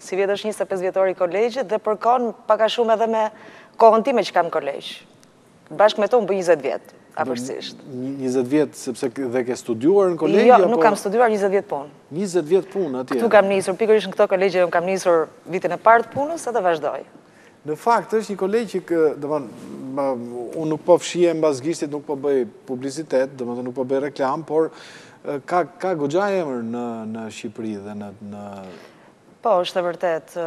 Sivjet është njëzet e pesë vjetori i kolegjit dhe përkon pak a shumë edhe me kohën time që kam në kolegj. Bashkë me to unë bëj njëzet vjet, afërsisht. Njëzet vjet, sepse dhe ke studiuar në kolegj? Jo, nuk kam studiuar, njëzet vjet punë. Njëzet vjet punë atje? Këtu kam nisur, pikërisht në këto kolegje unë kam nisur vitin e parë të punës edhe vazhdoj. Në fakt, është një kolegj që, domthon, unë nuk po fshihem mbas gishtit, nuk po bëj publicitet, domthon nuk po bëj reklamë, por ka ka goxha emër në në Shqipëri dhe në në Po, është e vërtetë.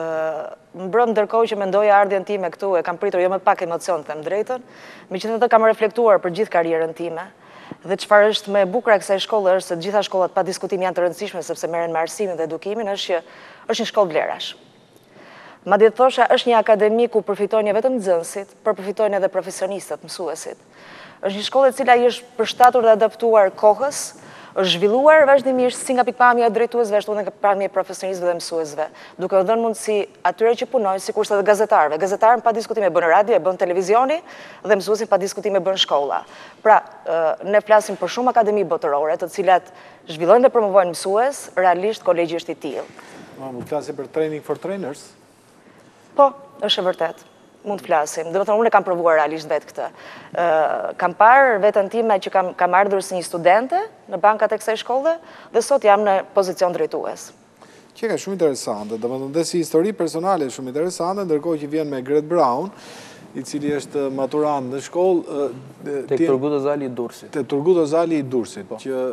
Mbrëm ndërkohë që mendoja ardhjen time këtu, e kam pritur jo me pak emocion, them të drejtën. Megjithatë kam reflektuar për gjithë karrierën time. Dhe çfarë është më e bukura e kësaj shkolle është se të gjitha shkollat pa diskutim janë të rëndësishme sepse merren me arsimin dhe edukimin, është që është një shkollë vlerash. Madje thosha është një akademi ku përfitojnë jo vetëm nxënësit, por përfitojnë edhe profesionistët, mësuesit. Është një shkollë e cila i është përshtatur dhe adaptuar kohës, është zhvilluar vazhdimisht si nga pikëpamja e drejtuesve ashtu edhe nga pikëpamja e profesionistëve dhe mësuesve, duke u dhënë mundësi atyre që punojnë, sikurse edhe gazetarëve. Gazetarin pa diskutim e bën radio, e bën televizioni dhe mësuesin pa diskutim e bën shkolla. Pra, ne flasim për shumë akademi botërore, të cilat Zhvillojnë dhe promovojnë mësues, realisht kolegji është i tillë. Ah, mund të flasim për training for trainers? Po, është e vërtetë. Mund të flasim. Domethënë, unë e kam provuar realisht vetë këtë. Kam parë veten time që kam ardhur si një studente në bankat e kësaj shkolle dhe sot jam në pozicion drejtues. Qenka shumë interesante, domethënë dhe si histori personale shumë interesante, ndërkohë që vjen me Gret Braun, i cili është maturant në shkollë... Te Turgut Ozali i Durrësit. Te Turgut Ozali i Durrësit, po, që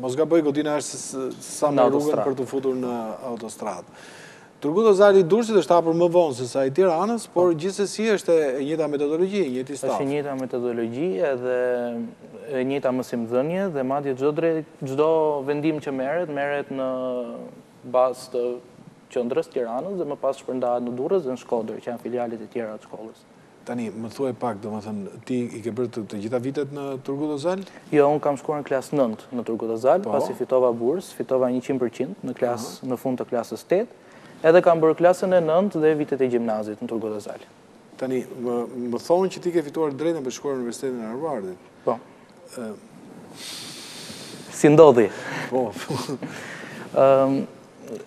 mos gaboj godina është sa në rrugën për t'u futur në autostradë. Turgut Ozali i Durrësit është hapur më vonë se sa i Tiranës, por po. gjithsesi është e njëjta metodologji, e njëjti staf. Është e njëjta metodologji edhe e njëjta mësimdhënie dhe madje çdo drejt çdo vendim që merret, merret në bazë të qendrës Tiranës dhe më pas shpërndahet në Durrës dhe në Shkodër, që janë filialet e tjera të shkollës. Tani, më thuaj pak, domethënë, ti i ke bërë të gjitha vitet në Turgut Ozal? Jo, unë kam shkuar në klasë të nëntë në Turgut Ozal, po. pasi fitova bursë, fitova 100% në klasë, në fund të klasës së 8, edhe kam bërë klasën e nëntë dhe vitet e gjimnazit në Turgut Ozal. Tani, më thonë që ti ke fituar të drejtën për të shkuar në Universitetin e Harvardit. Po. Si ndodhi? Po.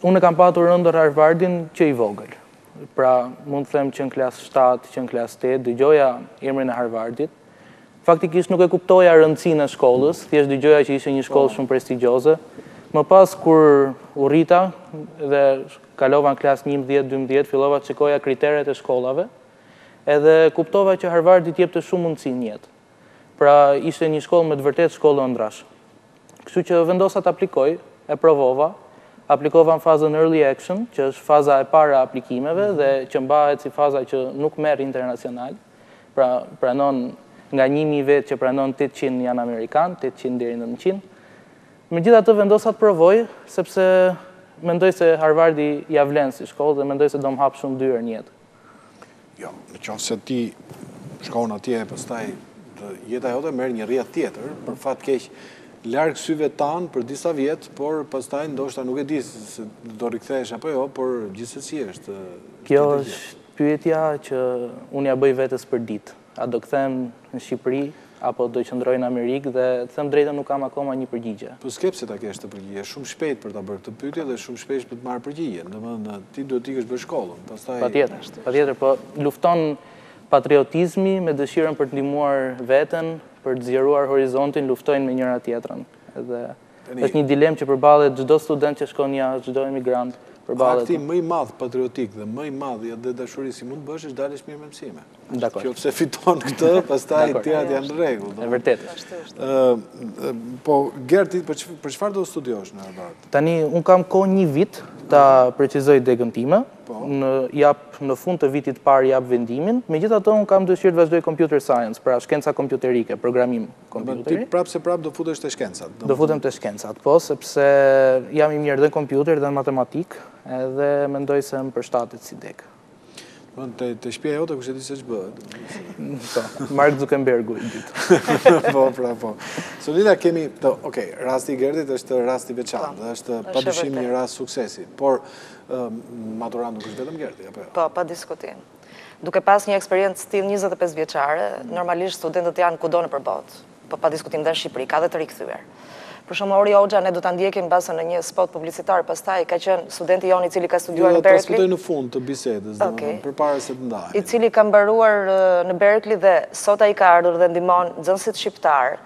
Unë kam patur ëndërr Harvardin që i vogël. pra mund të them që në klasë 7, që në klasë 8, dëgjoja emrin e Harvardit, faktikisht nuk e kuptoja rëndësinë e shkollës, thjesht dëgjoja që ishte një shkollë shumë prestigjioze, më pas kur u rrita dhe kalova në klasë 11, 12, fillova të shikoja kriteret e shkollave, edhe kuptova që Harvardi të jepte shumë mundësi në jetë. Pra, ishte një shkollë me të vërtetë shkollë ëndrrash. Kështu që vendosa të aplikoj, e provova, aplikova në fazën early action, që është faza e parë e aplikimeve dhe që mbahet si faza që nuk merr internacionalë. Pra, pranon nga 1000 vetë që pranon 800 janë amerikanë, 800 deri në 900. Megjithatë vendosa të provoj sepse mendoj se Harvardi ia vlen si shkollë dhe mendoj se do më hap shumë dyer në jetë. Jo, në qoftë se ti shkon atje e pastaj jeta jote merr një rrjedhë tjetër, për fat të keq, larg syve tanë për disa vjet, por pastaj ndoshta nuk e di se do rikthehesh apo jo, por gjithsesi është... Kjo është pyetja që unë ia bëj vetes përditë, A do kthehem në Shqipëri apo do qëndroj në Amerikë dhe të them të drejtën nuk kam akoma një përgjigje. Po s'ke pse ta kesh këtë përgjigje, është shumë shpejt për ta bërë këtë pyetje dhe shumë shpejt për të marrë përgjigjen. Domethënë ti duhet të ikësh të bësh shkollën, pastaj Patjetër, patjetër, po lufton patriotizmi me dëshirën për të ndihmuar veten, për të zgjeruar horizontin, luftojnë me njëra-tjetrën dhe Është një dilemë që përballet çdo student që shkon jashtë, çdo emigrant përballet. Akti më i madh patriotik dhe më i madh i atdhedashurisë që mund të bësh është të dalësh mirë me mësime. Dakord. Që po e fiton këtë, pastaj të tjerat janë në rregull. Është vërtet. Ë po Gerdi, për për çfarë do të studiosh në Harvard? Tani unë kam kohë një vit ta precizoj degën time. Po. Në jap në fund të vitit të parë jap vendimin. Megjithatë unë kam dëshirë të vazhdoj computer science, pra shkenca kompjuterike, programim. kompjuterik. Ti prapë se prapë do futesh te shkencat. Do futem te shkencat, po, sepse jam i mirë dhe në kompjuter dhe në matematikë, edhe mendoj se më përshtatet si degë. Në të, te shpia jote, kush e di se ç'bëhet. Po, Mark Zuckerbergu i dytë. po, pra, po. Solita, kemi, të, ok, rasti i Gerdit është rast i veçantë, dhe është pa dyshim një rast suksesi, por maturant nuk është vetëm Gerdi, apo jo? Po, pa diskutim. Duke pas një eksperiencë stil njëzet e pesë vjeçare, normalisht studentët janë kudo nëpër botë, po pa diskutim dhe në Shqipëri, ka dhe të rikthyer. Për shembull Ori Hoxha ne do ta ndjekim mbase në një spot publicitar pastaj, ka qenë studenti ynë i cili ka studiuar në Berkli. Jo, ta diskutojmë në fund të bisedës, domethënë, përpara se të ndahemi. I cili ka mbaruar në Berkli dhe sot ai ka ardhur dhe ndihmon nxënësit shqiptarë,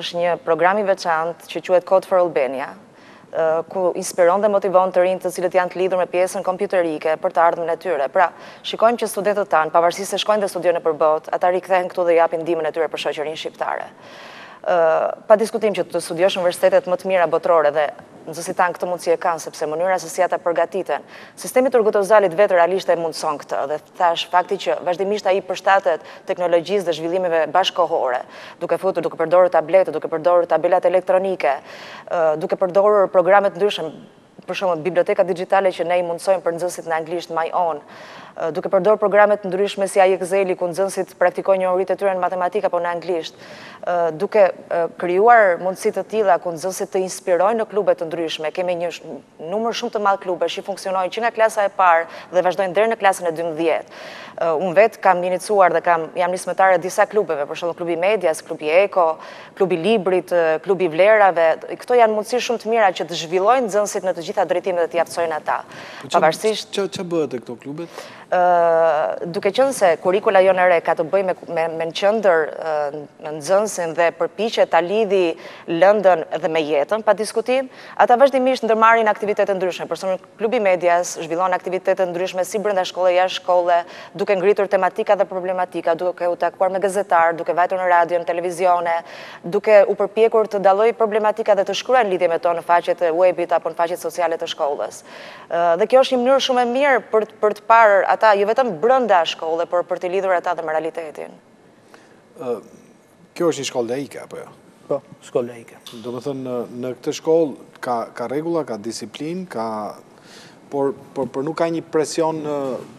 është një program i veçantë që quhet Code for Albania, ku inspiron dhe motivon të rinjtë të cilët janë të lidhur me pjesën kompjuterike për të ardhmen e tyre. Pra, shikojmë që studentët tanë, pavarësisht se shkojnë dhe studiojnë nëpër botë, ata rikthehen këtu dhe japin ndihmën e tyre për shoqërinë shqiptare. Pa diskutim që të studiosh në universitetet më të mira botërore dhe nxënësit tanë këtë mundësi e kanë sepse mënyra se si ata përgatiten, sistemi i Turgut Ozalit vetë realisht e mundëson këtë dhe Thashë, fakti që vazhdimisht ai i përshtatet teknologjisë dhe zhvillimeve bashkëkohore, duke futur, duke përdorur tabletë, duke përdorur tabelat elektronike, duke përdorur programe të ndryshme, për shembull, biblioteka dixhitale që ne i mundësojmë për nxënësit në anglisht myON, duke përdorur programe të ndryshme si IXL-i ku nxënësit praktikojnë njohuritë e tyre në matematikë apo në anglisht, duke krijuar mundësi të tilla ku nxënësit të inspirojnë në klube të ndryshme, kemi një numër shumë të madh klubesh që funksionojnë që nga klasa e parë dhe vazhdojnë deri në klasën e dymbëdhjetë. Unë vetë kam inicuar dhe kam, jam nismëtare e disa klubeve, për shembull klubi i Medias, klubi Eko, klubi i Librit, klubi i Vlerave, këto janë mundësi shumë të mira që të zhvillojnë nxënësit në të gjitha drejtimet dhe t'i aftësojnë ata. Po çfarë çfarë bëhet te këto klubet? Ë, duke qenë se kurrikula jonë e re ka të bëjë me me në qendër nxënësin dhe përpiqet ta lidhi lëndën dhe me jetën, pa diskutim, Ata vazhdimisht ndërmarrin aktivitete të ndryshme, për shembull Klubi i Medias zhvillon aktivitete të ndryshme si brenda shkolle e jashtë shkolle, duke ngritur tematika dhe problematika, duke u takuar me gazetarë, duke vajtur në radio, në televizione, duke u përpjekur të dallojë problematika dhe të shkruajë në lidhje me to në faqet e uebit apo në faqet sociale të shkollës. Dhe kjo është një mënyrë shumë e mirë për për të parë ata jo vetëm brenda shkolle, por për t'i lidhur ata dhe me realitetin. Kjo është një shkollë laike, apo jo? Po, shkollë laike. Domethënë, në këtë shkollë ka, ka rregulla, ka disiplinë, ka... Por, por, por nuk ka një presion,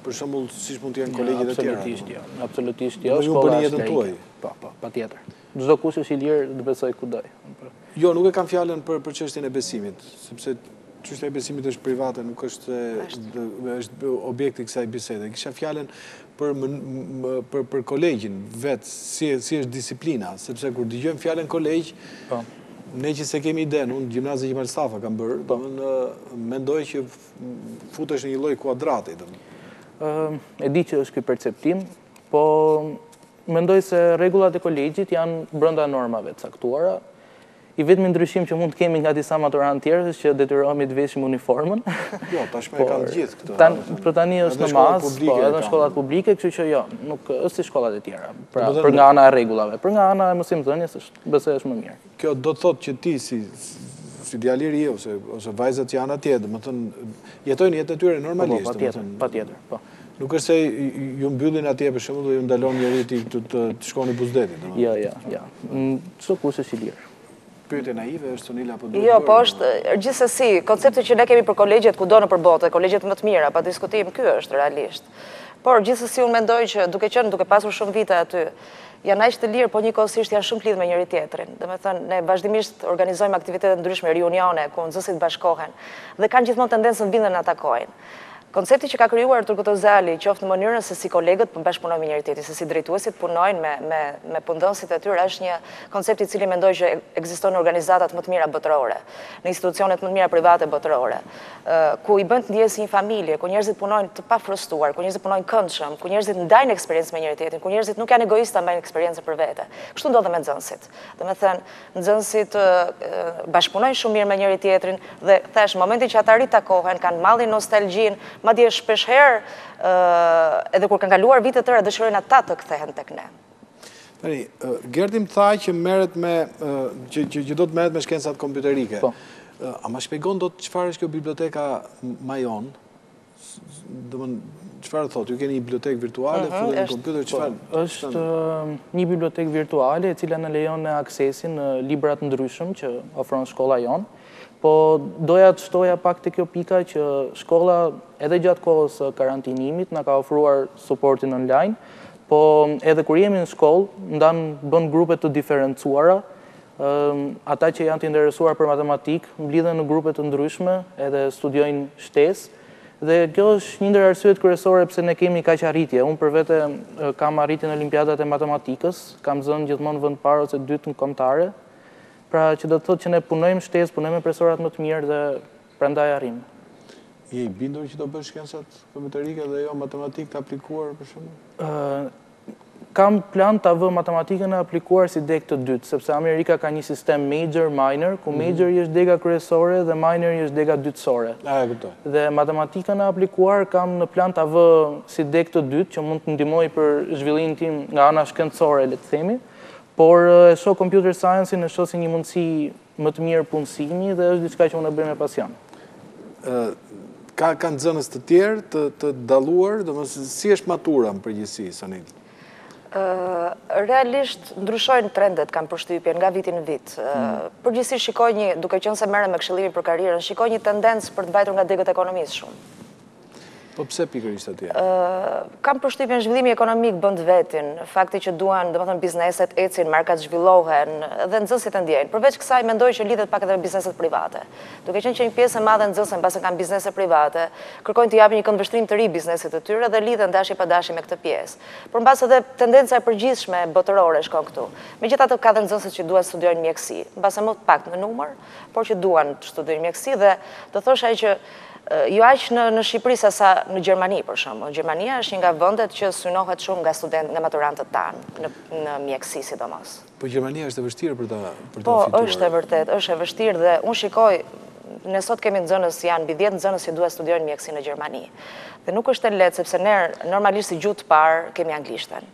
për shembull, siç mund të jenë kolegjet e tjera. Absolutisht jo, absolutisht jo, shkolla është laike. Po, po, patjetër. Çdokush është i lirë, të besojë ku të dojë. Jo, nuk e kam fjalën për për çështjen e besimit, sepse çështja e besimit është private, nuk është është objekt i kësaj bisede. E kisha fjalën për për për kolegjin vetë, si si është disiplina, sepse kur dëgjojmë fjalën kolegj, po ne që s'e kemi idenë, unë gjimnazin Qemal Stafa kam bërë, po. mendoj që futesh në një lloj kuadrati. E di që është ky perceptim, po Mendoj se rregullat e kolegjit janë brenda normave të caktuara. I vetmi ndryshim që mund të kemi nga disa maturantë të tjerë është që detyrohemi të veshim uniformën. Jo, tashmë e kanë gjithë këtë. Tan, për tani është në masë, po edhe në shkollat publike, kështu që jo, nuk është si shkollat e tjera. Pra, për nga ana e rregullave, për nga ana e mësimdhënies është, besoj është më mirë. Kjo do të thotë që ti si si djalë i ri ose ose vajzat që janë atje, domethënë jetojnë jetën e tyre normalisht, domethënë. Patjetër, patjetër, po. Nuk është se ju mbyllin atje për shembull dhe ju ndalon njeri që të të shkoni buzë detit, domethënë. Jo, jo, jo. Çdokush është i lirë. Pyetje naive është Sonila apo duhet? Jo, po është gjithsesi koncepti që ne kemi për kolegjet kudo nëpër botë, kolegjet më të mira, pa diskutim, ky është realisht. Por gjithsesi unë mendoj që duke qenë, duke pasur shumë vite aty, janë aq të lirë, po njëkohësisht janë shumë të lidhur me njëri-tjetrin. Domethënë, ne vazhdimisht organizojmë aktivitete të ndryshme, riunione ku nxënësit bashkohen dhe kanë gjithmonë tendencën vijnë dhe na takojnë. Koncepti që ka krijuar Turgut Ozali, qoftë në mënyrën se si kolegët bashkëpunojnë me njëri-tjetrin, se si drejtuesit punojnë me me me punëdhënësit e tyre, është një koncept i cili mendoj që ekziston në organizatat më të mira botërore, në institucionet më të mira private botërore, ku i bëjnë të ndjehen si një familje, ku njerëzit punojnë të pafrustuar, ku njerëzit punojnë këndshëm, ku njerëzit ndajnë eksperiencë me njëri-tjetrin, ku njerëzit nuk janë egoistë ta mbajnë eksperiencën për vete. Kështu ndodh dhe me nxënësit. Domethënë, nxënësit bashkëpunojnë shumë mirë me njëri-tjetrin dhe thashë, në momentin që ata ritakohen, kanë mallin, nostalgjinë, madje shpeshherë edhe kur kanë kaluar vite të tëra dëshirojnë ata të kthehen tek ne. Tani, Gerti më tha që merret me, që do të merret me shkencat kompjuterike. A ma shpjegon dot çfarë është kjo biblioteka Majon? Domethënë, çfarë do të thotë? Ju keni një bibliotekë virtuale, uh-huh, në kompjuter, çfarë? Po, është um, një bibliotekë virtuale e cila na lejon ne aksesin në libra të ndryshëm që ofron shkolla jonë. Po doja të shtoja pak te kjo pika që shkolla edhe gjatë kohës së karantinimit na ka ofruar suportin online, po edhe kur jemi në shkollë, ndan, bën grupe të diferencuara, Ata që janë të interesuar për matematikë, mblidhen në grupe të ndryshme edhe studiojnë shtesë, dhe kjo është një ndër arsyet kryesore pse ne kemi kaq arritje. Unë për vete kam arritje në olimpiadat e matematikës, kam zënë gjithmonë vend të parë ose të dytë në kombëtare, pra që do të thotë që ne punojmë shtesë, punojmë me profesorat më të mirë dhe prandaj arrijmë. Je i bindur që do bësh shkencat kompjuterike dhe jo matematikë të aplikuar për shembull? Kam në plan ta vë matematikën e aplikuar si degë të dytë, sepse Amerika ka një sistem major, minor, ku majori është dega kryesore dhe minori është dega dytësore. Ah, e kuptoj. Dhe matematikën e aplikuar kam në plan ta vë si degë të dytë, që mund të ndihmojë për zhvillimin tim nga ana shkencore, le të themi, por e shoh, computer science-in e shoh si një mundësi më të mirë punësimi dhe është diçka që unë e bëj me pasion. Ka ka nxënës të tjerë të të dalluar, domethënë si është matura në përgjithësi, Sonila? Realisht ndryshojnë trendet, kam përshtypjen, nga viti në vit. Në përgjithësi shikoj një, duke qenë se merrem me këshillimin për karrierën, shikoj një tendencë për të vajtur nga degët e ekonomisë shumë. Po pse pikërisht atje? Kam përshtypjen zhvillimi ekonomik bën të vetën, fakti që duan, domethënë, bizneset ecin, markat zhvillohen, dhe nxënësit e ndjejnë. Përveç kësaj, mendoj që lidhet pak edhe me bizneset private. Duke qenë që një pjesë e madhe nxënësve, mbase kanë biznese private, kërkojnë t'i japin një këndvështrim të ri biznesit të tyre dhe lidhen dashi pa dashi me këtë pjesë. Por mbase dhe tendenca e përgjithshme botërore shkon këtu. Megjithatë ka dhe nxënës që duan studiojnë mjekësi, mbase më të paktë në numër, por që duan të studiojnë mjekësi dhe do thosha që jo aq në në Shqipëri sa sa në Gjermani për shembull. Gjermania është një nga vendet që synohet shumë nga student, nga maturantët tanë në në mjekësi sidomos. Po Gjermania është e vështirë për ta për ta, po, fituar. Po është e vërtetë, është e vështirë dhe unë shikoj ne sot kemi nxënës, janë mbi 10 nxënës që duan studiojnë mjekësi në Gjermani. Dhe nuk është e lehtë sepse ne normalisht si gjuhë të parë kemi anglishten.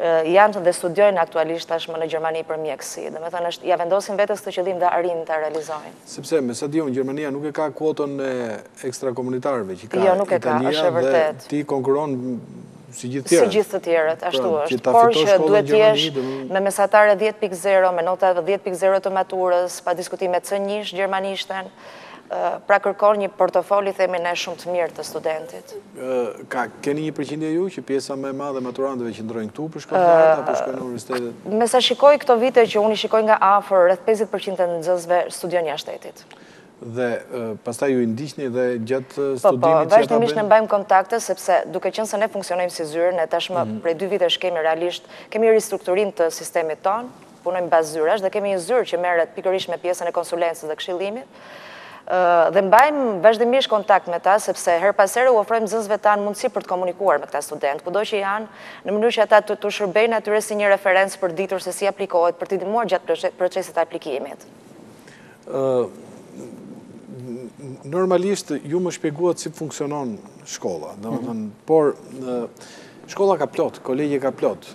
janë dhe studiojnë aktualisht tashmë në Gjermani për mjekësi. Domethënë është, ia vendosin vetes këtë qëllim dhe arrijnë ta realizojnë. Sepse, me sa di unë, Gjermania nuk e ka kuotën e ekstrakomunitarëve që ka Italia. Jo, nuk e ka, është e vërtetë. Ti konkuron si gjithë tjerët. Si gjithë të tjerët, pra, ashtu është. Por që duhet të jesh me mesatare 10.0, me nota 10.0 të maturës, pa diskutime C1-sh gjermanishten, Pra kërkon një portofol i themi ne shumë të mirë të studentit. Ka, keni një përqindje ju që pjesa më e madhe e maturantëve qëndrojnë këtu për shkollat, apo shkojnë në universitetet? Me sa shikoj këto vite që unë i shikoj nga afër, rreth 50% e nxënësve studiojnë jashtë shtetit. Dhe pastaj ju i ndiqni dhe gjatë studimit që ta bëjnë? Po, po, dhe është në mbajmë kontakte, sepse duke qenë se ne funksionojmë si zyrë, ne tashmë prej dy vitesh kemi realisht, kemi ristrukturim të sistemit tonë, punojmë në bazë zyrash dhe kemi një zyrë që merret pikërisht me pjesën e konsulencës dhe këshillimit dhe mbajmë vazhdimisht kontakt me ta, sepse herë pas here u ofrojmë nxënësve tanë mundësi për të komunikuar me këta studentë, kudo që janë, në mënyrë që ata t'u shërbejnë atyre si një referencë për të ditur se si aplikohet, për t'i ndihmuar gjatë procesit të aplikimit. Normalisht, ju më shpjeguat si funksionon shkolla, domethënë, por shkolla ka plot, kolegje ka plot,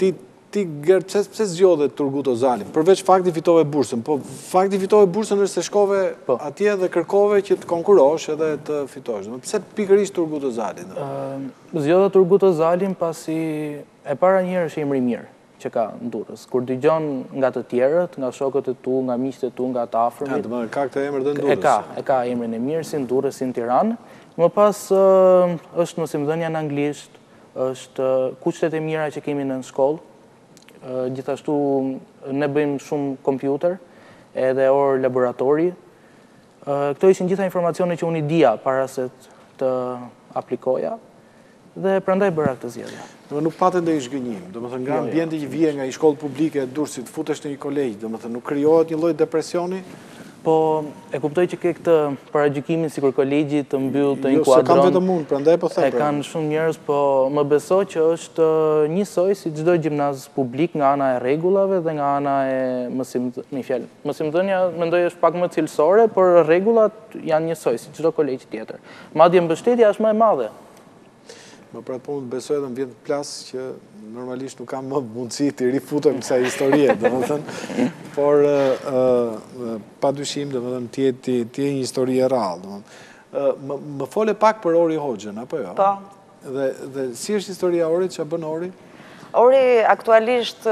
ti Ti Gert pse pse zgjodhe Turgut Ozalin? Përveç faktit fitove bursën, po fakti fitove bursën është se shkove po. atje dhe kërkove që të konkurosh edhe të fitosh. Do pse pikërisht Turgut Ozalin? Ë zgjodha Turgut Ozalin pasi e para një herë është emri i mirë që ka në Durrës. Kur dëgjon nga të tjerët, nga shokët e tu, nga miqtë e tu, nga të afërmit. Ja, domethënë ka këtë emër dhe në Durrës. E ka, e ka emrin e mirë si në Durrës si në Tiranë. Më pas është mësimdhënia në anglisht, Është kushtet e mira që kemi në shkollë. Gjithashtu ne bëjmë shumë kompjuter edhe orë laboratori. Këto ishin gjitha informacione që unë i dija para se të aplikoja dhe prandaj bëra këtë zgjedhje. Do nuk pate ndonjë zhgënjim, domethënë nga jo, jo. ambienti që vije nga një shkollë publike e Durrësit, futesh në një kolegj, domethënë nuk krijohet një lloj depresioni? Po, e kuptoj që ke këtë paragjykimin sikur kolegji të mbyll, të inkuadron. Jo, se kam vetëm unë, prandaj po them. E pra. kanë shumë njerëz, po më beso që është njësoj si çdo gjimnaz publik nga ana e rregullave dhe nga ana e mësim, më fal. Mësimdhënia mendoj është pak më cilësore, por rregullat janë njësoj si çdo kolegj tjetër. Madje mbështetja është më e madhe. Epo pra unë të besoj edhe më vjen të plas që normalisht nuk kam më mundësi t'i rifutem kësaj historie, domethënë, por pa dyshim, domethënë, të jetë një histori e rrallë, domethënë. Më fole pak për Ori Hoxhën, apo jo? Po. Dhe si është historia e Orit, ça bën Ori? Po. Ori, aktualisht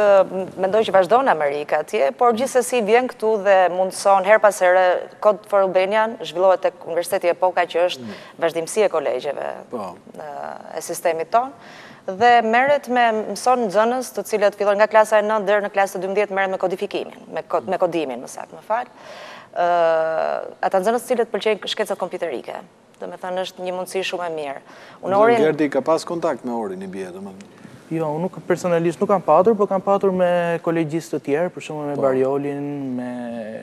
mendoj që vazhdon në Amerikë atje, por gjithsesi vjen këtu dhe mundëson herë pas here Code for Albanian zhvillohet tek Universiteti Epoka që është vazhdimësi e kolegjeve po. e sistemit tonë dhe merret me mëson nxënës të cilët fillojnë nga klasa e 9 deri në klasë të 12 merret me kodifikimin, me, kod, me kodimin, më saktë, më fal. Ë ata nxënës të cilët pëlqejnë shkencat kompjuterike. Domethënë është një mundësi shumë e mirë. Unë Orin... Gerti ka pas kontakt me Orin i bie, domethënë. Jo, unë nuk personalisht nuk kam patur, po kam patur me kolegjistë të tjerë, për shembull me po. Bariolin, me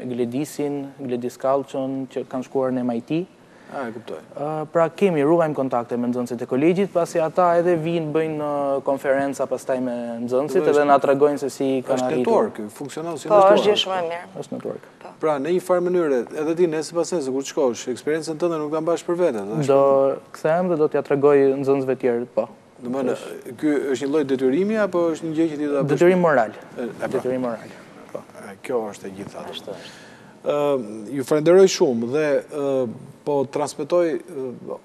Gledisin, Gledis Kallçon, që kanë shkuar në MIT. A, e kuptoj. Pra kemi, ruajmë kontakte me nxënësit e kolegjit, pasi ata edhe vijnë, bëjnë konferenca pastaj me nxënësit, edhe na tregojnë se si kanë arritur. Është network, funksionon si network. Po, është gjë shumë e mirë. Është network. Pra, në një farë mënyre, edhe ti nesër pasnesër, kur të shkosh, eksperiencën tënde nuk do ta mbash për vete. Do kthehem dhe do t'ia tregoj nxënësve të tjerë, po. Domethënë, ky është një lloj detyrimi, apo është një gjë që ti do ta bësh? Detyrim moral. Detyrim moral, po. Kjo është e gjitha. Ashtu është. Ju falenderoj shumë dhe po transmetoj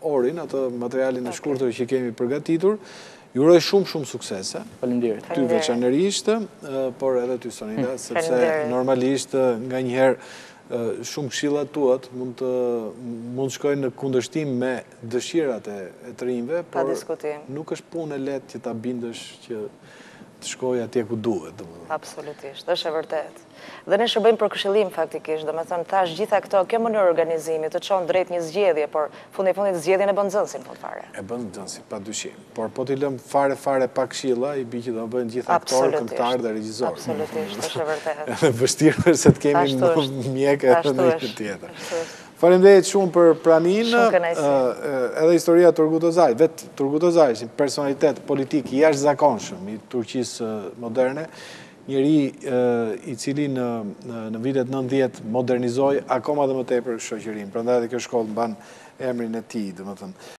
Orin, atë materialin e shkurtër që kemi përgatitur, Ju uroj shumë shumë suksese. Faleminderit. Ty veçanërisht, por edhe ty Sonida, hmm. sepse normalisht nga një herë shumë këshillat tuat mund të shkojnë në kundërshtim me dëshirat e të rinjve, por nuk është punë e lehtë që ta bindësh që të shkojë atje ku duhet, domethënë. Absolutisht, është e vërtetë. Dhe ne shërbejmë për këshillim faktikisht, domethënë thashë të gjitha këto, kjo mënyrë organizimi të çon drejt një zgjedhje, por fundi i fundit zgjedhjen e bën nxënësi në fund fare. E bën nxënësi, pa dyshim. Por po t'i lëmë fare fare pa këshilla, i bie që do të bëhen të gjithë aktorë, këngëtarë dhe regjisorë. Absolutisht, është e vërtetë. Edhe vështirë është se të kemi më mjekë edhe në një tjetër. Ashtu është. Faleminderit shumë për praninë. Shumë kënaqësi. Edhe historia e Turgut Özalit, vetë Turgut Özal, si personalitet politik i jashtëzakonshëm i Turqisë moderne, njeri i cili në vitet 90 modernizoi akoma dhe më tepër shoqërinë. Prandaj edhe kjo shkollë mban emrin e tij, domethënë.